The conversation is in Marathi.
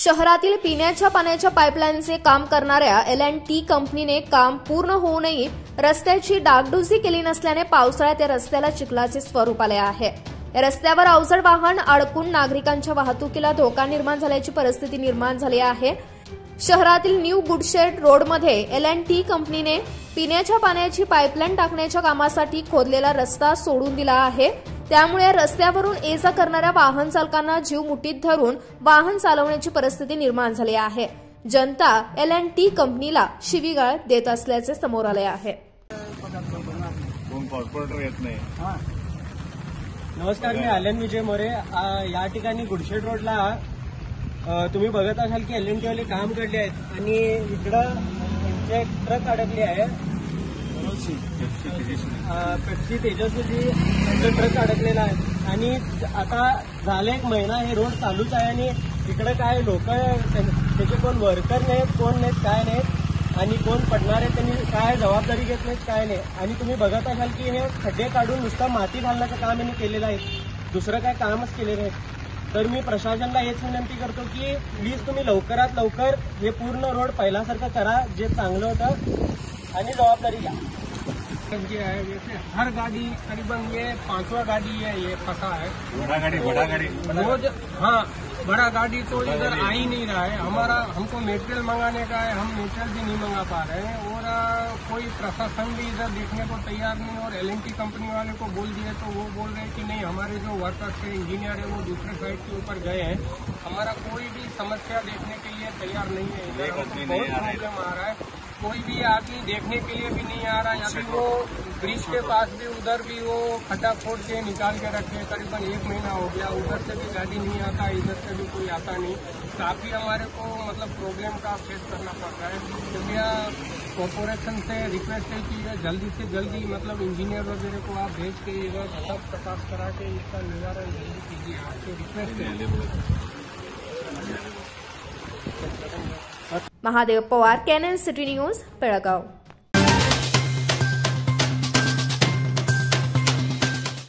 शहरातील पिण्याच्या पाण्याच्या पाईपलाईनचे काम करणाऱ्या एल अँड टी कंपनीने काम पूर्ण होऊनही रस्त्याची डागडुजी केली नसल्याने पावसाळ्यात या रस्त्याला चिखलाचे स्वरूप आले आहे. या रस्त्यावर अवजड वाहन अडकून नागरिकांच्या वाहतुकीला धोका निर्माण झाल्याची परिस्थिती निर्माण झाली आहे. शहरातील न्यू गुडशेड रोडमध्ये एल अँड टी कंपनीने पिण्याच्या पाण्याची पाईपलाईन टाकण्याच्या कामासाठी खोदलेला रस्ता सोडून दिला आहे. त्यामुळे रस्त्यावरून ये जा करणाऱ्या वाहन चालकांना जीव मुठीत धरून वाहन चालवण्याची परिस्थिती निर्माण झाली आहे. जनता एल अँड टी कंपनीला शिवीगाळ देत असल्याचे समोर आले आहे. हा. नमस्कार मी आलन विजय मोरे. या ठिकाणी गुडशेड रोडला तुम्ही बघत असाल की एल एन वाले काम काढले आहेत आणि इकडं त्यांचे ट्रक अडकले आहे. पेप्सी तेजस्वीची त्यांचं ट्रक अडकलेला आहे. आणि आता झालं एक महिना हे रोड चालूच आहे आणि इकडं काय लोक त्याचे कोण वर्कर नाहीत कोण नाहीत काय नाहीत. आणि कोण पडणार आहे त्यांनी काय जबाबदारी घेत नाहीत काय नाही. आणि तुम्ही बघत असाल की हे खड्डे काढून नुसतं माती घालण्याचं काम यांनी केलेलं आहे. दुसरं काय कामच केलेलं आहे तर मी प्रशासनाला हेच विनंती करतो की प्लीज तुम्ही लवकरात लवकर हे पूर्ण रोड पहिल्यासारखं करा जे चांगलं होतं. आणि जबाबदारी घ्या. हर गाड़ी करीबन ये पांचवा गाड़ी है ये फंसा है। बडा गाडी बडा गाडी। रोज हाँ बड़ा गाड़ी तो इधर आ ही नहीं रहा है। हमारा हमको मेटेरियल मंगाने का है हम मेटेरियल भी नहीं मंगा पा रहे हैं। और कोई प्रशासन भी इधर देखने को तैयार नहीं और एलएनटी कंपनी वाले को बोल दिए तो वो बोल रहे हैं कि नहीं हमारे जो वर्कर्स है इंजीनियर है वो दूसरे साइड के ऊपर गए हैं। हमारा कोई भी समस्या देखने के लिए तैयार नहीं है। इधर बहुत। प्रॉब्लम आ रहा है। कोई भी आदमी देखने के लिए भी नहीं आ रहा है अभी वो ब्रिज के पास भी, उधर भी वो खड्डा खोद के निकाल के रखे। करीबन एक महीना हो गया, उधर से भी गाड़ी नहीं आता, इधर से भी कोई आता नहीं। काफ़ी हमारे को मतलब प्रॉब्लम का फेस करना पड़ता है। कृपया कॉरपोरेशन से रिक्वेस्ट है कि जल्दी से जल्दी मतलब इंजीनियर वगैरह को आप भेज के इधर सब प्रकाश करा के इसका निवारण जल्दी कीजिए। आपसे रिक्वेस्ट है। Mahadev Pawar Canon city news Belgaum